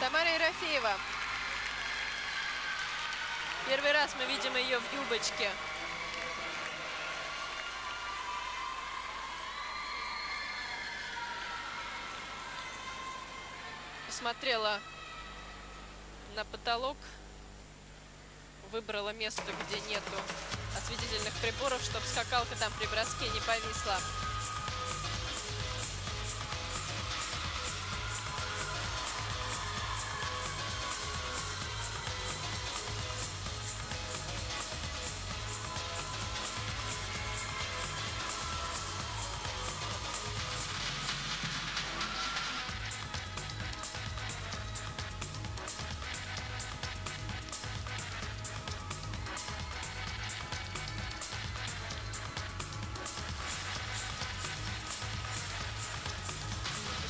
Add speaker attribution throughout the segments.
Speaker 1: Тамара Ерофеева. Первый раз мы видим ее в юбочке. Посмотрела на потолок, выбрала место, где нету осветительных приборов, чтобы скакалка там при броске не повисла.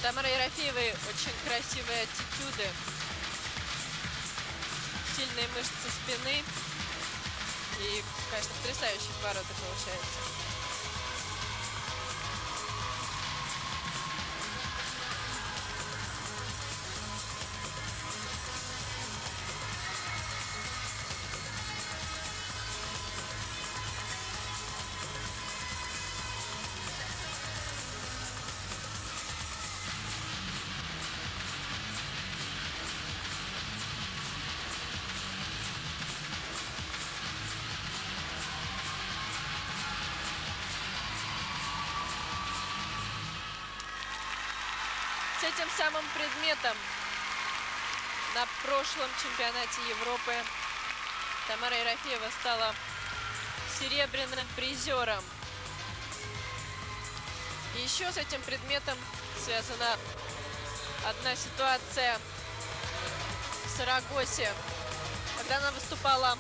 Speaker 1: У Тамары Ерофеевой очень красивые аттитюды, сильные мышцы спины и, конечно, потрясающие повороты получаются. С этим самым предметом на прошлом чемпионате Европы Тамара Ерофеева стала серебряным призером. И еще с этим предметом связана одна ситуация в Сарагосе, когда она выступала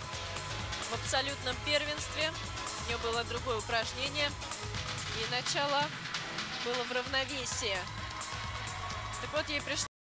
Speaker 1: в абсолютном первенстве. У нее было другое упражнение. И начало было в равновесии. Вот, ей пришлось